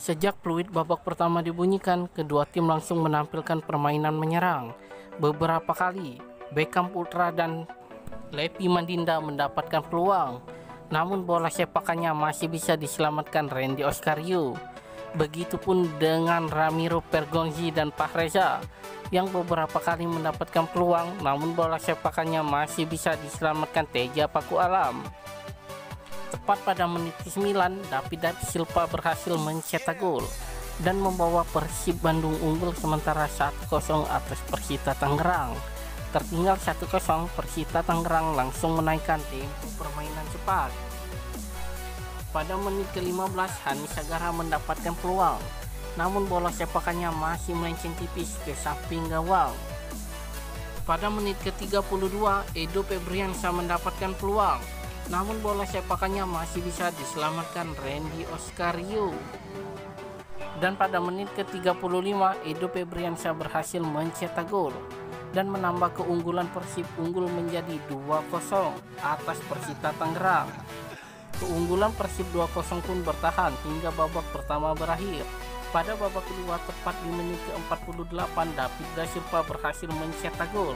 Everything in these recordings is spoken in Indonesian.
Sejak peluit babak pertama dibunyikan, kedua tim langsung menampilkan permainan menyerang. Beberapa kali, Beckham Putra dan Lepi Mandinda mendapatkan peluang, namun bola sepakannya masih bisa diselamatkan Randy Oscario. Begitupun dengan Ramiro Pergonzi dan Pahreza yang beberapa kali mendapatkan peluang, namun bola sepakannya masih bisa diselamatkan Teja Paku Alam. Tepat pada menit ke-9, David Silva berhasil mencetak gol dan membawa Persib Bandung unggul sementara 1-0 atas Persita Tangerang. Tertinggal 1-0, Persita Tangerang langsung menaikkan tempo permainan cepat. Pada menit ke-15, Hani Sagara mendapatkan peluang, namun bola sepakannya masih melenceng tipis ke samping gawang. Pada menit ke-32, Edo Febriansa mendapatkan peluang, namun bola sepakannya masih bisa diselamatkan Randy Oscario. Dan pada menit ke-35 Edo Febriansyah berhasil mencetak gol dan menambah keunggulan Persib unggul menjadi 2-0 atas Persita Tangerang. Keunggulan Persib 2-0 pun bertahan hingga babak pertama berakhir. Pada babak kedua tepat di menit ke-48 David da Silva berhasil mencetak gol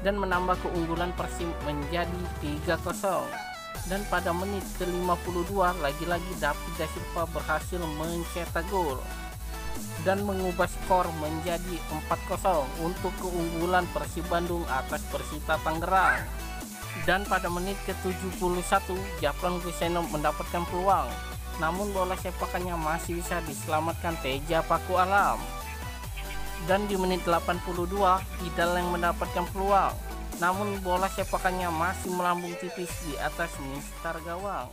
dan menambah keunggulan Persib menjadi 3-0 dan pada menit ke-52 lagi-lagi David da Silva berhasil mencetak gol dan mengubah skor menjadi 4-0 untuk keunggulan Persib Bandung atas Persita Tangerang. Dan pada menit ke-71 Japlan Guseno mendapatkan peluang, namun bola sepakannya masih bisa diselamatkan Teja Paku Alam. Dan di menit 82 Idal yang mendapatkan peluang, namun bola sepakannya masih melambung tipis di atas mistar gawang.